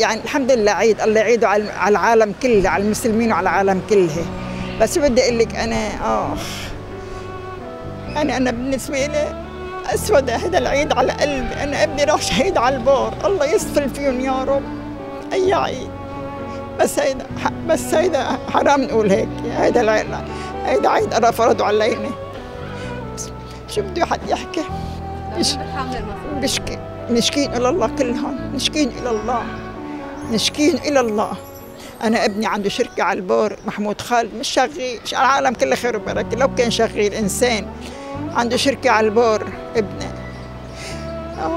يعني الحمد لله عيد الله يعيده على العالم كله على المسلمين وعلى العالم كله. بس بدي أقول لك أنا آه أنا أنا بالنسبة لي أسود هذا العيد على قلبي. أنا ابني راح شهيد على البار. الله يسفل فيهم يا رب. أي عيد. بس هيدا بس هيدا حرام نقول هيك. هيدا العيد هيدا عيد أنا فرضوا علينا شو بده حد يحكي؟ مش بشكي نشكين إلى الله كلهم. نشكين إلى الله. نشكين إلى الله. أنا ابني عنده شركة على البور محمود خالد مش شغيل العالم كله خير وبركة. لو كان شغيل إنسان عنده شركة على البور ابني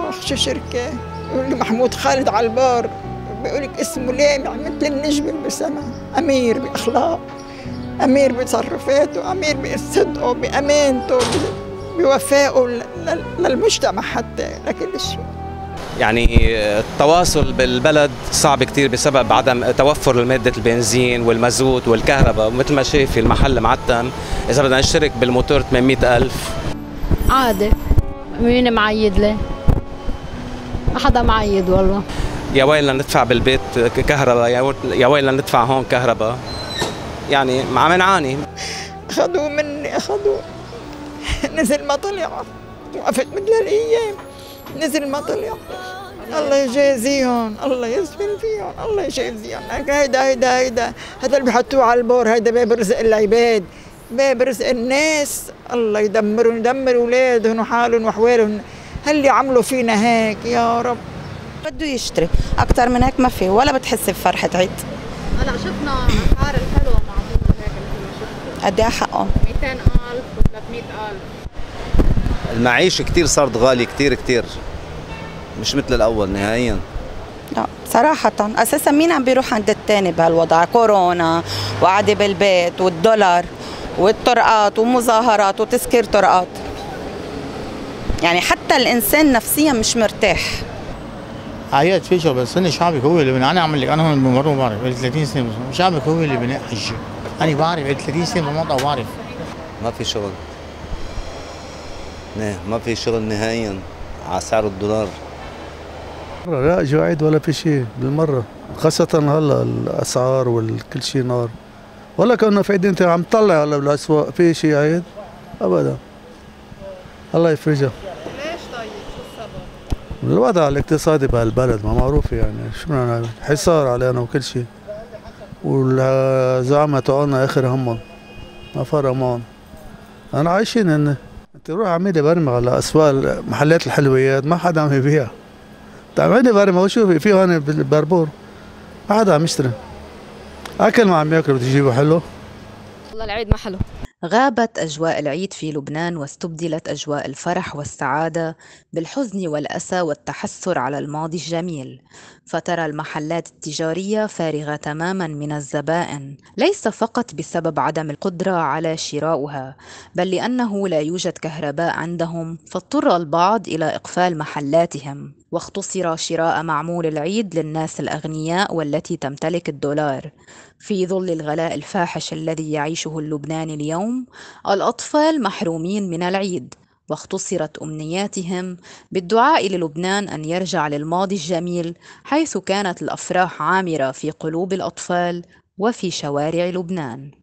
أخ شو شركة؟ يقول لي محمود خالد على البور. بيقول لك اسمه لامع مثل النجم اللي بالسماء أمير بأخلاق أمير بتصرفاته أمير بصدقه بأمانته بوفائه للمجتمع حتى. لكل شيء يعني التواصل بالبلد صعب كثير بسبب عدم توفر مادة البنزين والمازوت والكهرباء. ومثل ما شايف المحل معتم إذا بدنا نشترك بالموتور 800 ألف. عادي. مين معيد لي؟ ما حدا معيد والله. يا ويلنا ندفع بالبيت كهرباء يا ويلنا ندفع هون كهرباء. يعني عم نعاني. اخذوه مني اخذوه نزل ما طلع. وقفت مثل الأيام نزل ما طلع الله يجازيهم الله يسفل فيهم الله يجازيهم هيدا هيدا هيدا هذا اللي بحطوه على البور هيدا باب رزق العباد باب رزق الناس. الله يدمرهم يدمر أولادهم وحالهم وأحوالهم. هل عملوا فينا هيك يا رب؟ بده يشتري. أكثر من هيك ما في ولا بتحس بفرحة عيد. هلا شفنا أسعار الحلوه معقوله هيك مثل ما شفنا قد إيه حقهم؟ 200000 و300000 المعيشة كتير صارت غالية كتير كتير. مش مثل الأول نهائيا. لا صراحة. أساسا مين عم بيروح عند التاني بهالوضع؟ كورونا وقعدة بالبيت والدولار والطرقات ومظاهرات وتسكير طرقات. يعني حتى الإنسان نفسيا مش مرتاح. عياد في شغل بس أنا شعبك هو اللي بني أنا أعمل لك أنا هون بمر بعرف 30 سنة شعبك هو اللي بني حجه أنا بعرف 30 سنة بالمنطقة بعرف. ما في شغل. ما في شغل نهائيا على سعر الدولار. لا جو عيد ولا في شيء بالمرة. خاصة هلا الأسعار والكل شيء نار. ولا كنا في عيد أنت عم تطلع هلا بالأسواق في شيء عيد؟ أبدا. الله يفرجها. ليش طيب؟ شو السبب؟ الوضع الاقتصادي بهالبلد ما معروف يعني. شو بدنا نعمل؟ حصار علينا وكل شيء. والزعماء تاعنا آخر همهم. ما فرق معهم. أنا عايشين هن انت روح اعملي برمغ على أسواق محلات الحلويات ما حدا عم يبيع. تعملي برمغ وشوفي في هون بالبربور ما حدا عم يشتري. أكل ما عم ياكل بده يجيبه حلو. والله العيد ما حلو. غابت أجواء العيد في لبنان واستبدلت أجواء الفرح والسعادة بالحزن والأسى والتحسر على الماضي الجميل. فترى المحلات التجارية فارغة تماما من الزبائن ليس فقط بسبب عدم القدرة على شرائها بل لأنه لا يوجد كهرباء عندهم فاضطر البعض إلى إقفال محلاتهم. واختصر شراء معمول العيد للناس الأغنياء والتي تمتلك الدولار. في ظل الغلاء الفاحش الذي يعيشه اللبناني اليوم الأطفال محرومين من العيد. واختصرت أمنياتهم بالدعاء للبنان أن يرجع للماضي الجميل حيث كانت الأفراح عامرة في قلوب الأطفال وفي شوارع لبنان.